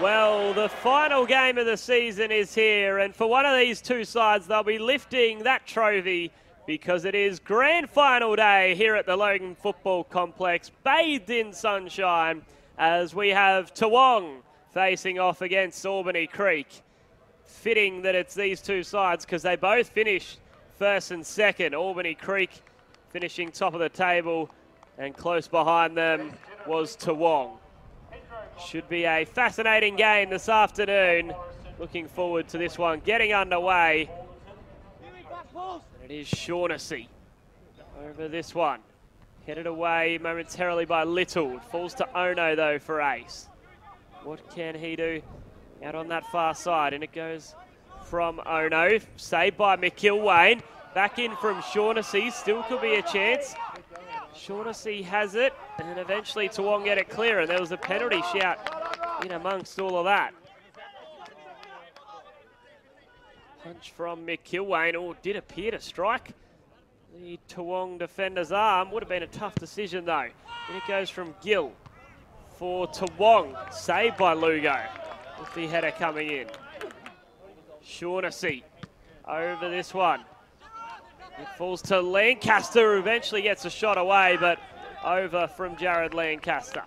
Well, the final game of the season is here, and for one of these two sides, they'll be lifting that trophy because it is grand final day here at the Logan Football Complex, bathed in sunshine, as we have Toowong facing off against Albany Creek. Fitting that it's these two sides because they both finished first and second. Albany Creek finishing top of the table, and close behind them was Toowong. Should be a fascinating game this afternoon. Looking forward to this one getting underway. It is Shaughnessy over this one. Headed away momentarily by Little. Falls to Ono though for Ace. What can he do out on that far side? And it goes from Ono. Saved by McIlwain. Back in from Shaughnessy. Still could be a chance. Shaughnessy has it, and eventually Toowong get it clear, and there was a penalty shout in amongst all of that. Punch from McIlwain, oh, did appear to strike the Toowong defender's arm. Would have been a tough decision, though. And it goes from Gill for Toowong, saved by Lugo, with the header coming in. Shaughnessy over this one. It falls to Lancaster, who eventually gets a shot away, but over from Jared Lancaster.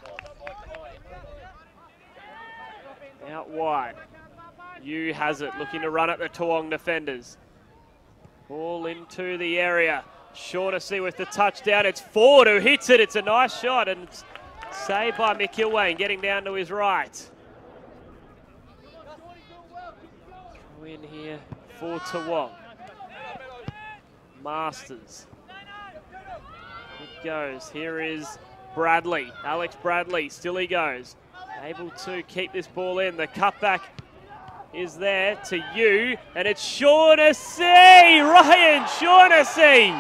Out wide. Yu has it, looking to run at the Toowong defenders. Ball into the area. Shaughnessy with the touchdown. It's Ford who hits it. It's a nice shot and it's saved by McIlwain, getting down to his right. Throw in here for Toowong. Masters. It goes. Here is Bradley. Alex Bradley. Still he goes. Able to keep this ball in. The cutback is there to you. And it's Shaughnessy. Ryan Shaughnessy.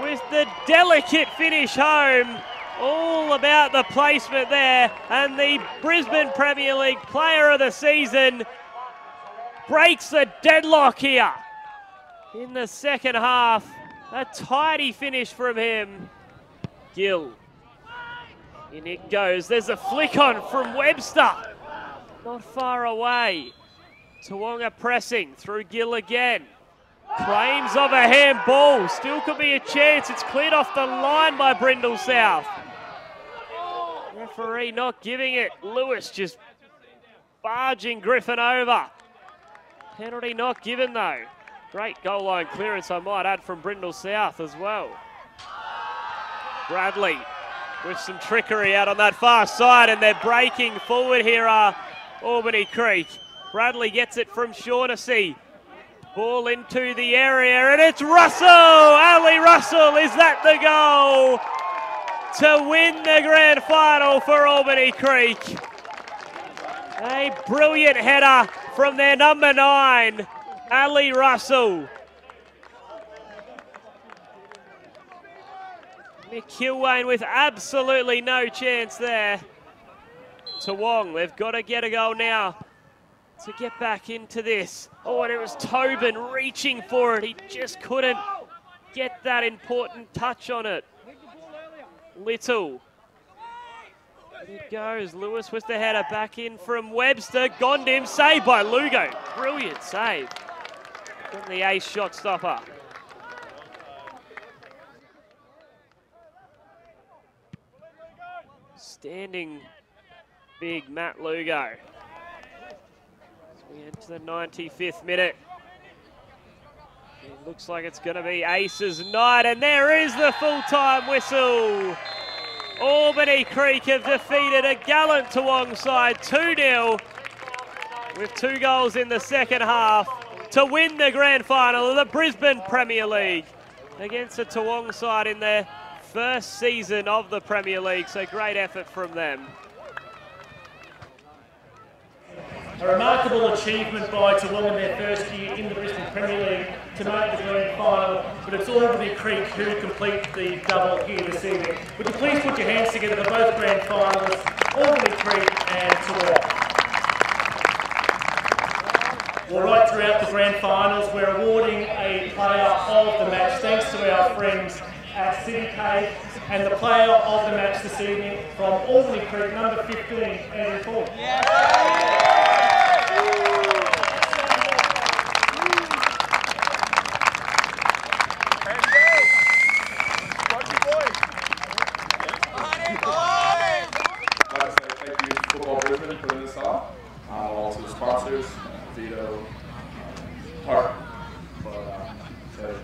With the delicate finish home. All about the placement there. And the Brisbane Premier League Player of the Season breaks the deadlock here in the second half. A tidy finish from him. Gill. In it goes. There's a flick on from Webster. Not far away. Toowonga pressing through Gill again. Claims of a handball. Still could be a chance. It's cleared off the line by Brindle South. Referee not giving it. Lewis just barging Griffin over. Penalty not given though. Great goal line clearance, I might add, from Brindle South as well. Bradley with some trickery out on that far side, and they're breaking forward here are Albany Creek. Bradley gets it from Shaughnessy. Ball into the area, and it's Russell! Ali Russell, is that the goal to win the grand final for Albany Creek? A brilliant header from their number nine, Ali Russell. McIlwain with absolutely no chance there. Toowong, they've got to get a goal now to get back into this. Oh, and it was Tobin reaching for it. He just couldn't get that important touch on it. Little. It goes. Lewis with the header back in from Webster. Gondim saved by Lugo. Brilliant save. From the ace shot stopper. Standing big Matt Lugo. As we enter the 95th minute. It looks like it's going to be Ace's night, and there is the full-time whistle. Albany Creek have defeated a gallant Toowong side 2-0 with two goals in the second half to win the grand final of the Brisbane Premier League against the Toowong side in their first season of the Premier League. So great effort from them. A remarkable achievement by Toowong in their first year in the Brisbane Premier League to make the grand final, but it's Albany Creek who complete the double here this evening. Would you please put your hands together for both grand finalists, Albany Creek and Toowong. Well, right throughout the grand finals, we're awarding a player of the match thanks to our friends at City Cave. And the player of the match this evening from Albany Creek, number 15, Andrew Ford. I'd park. But, uh, so.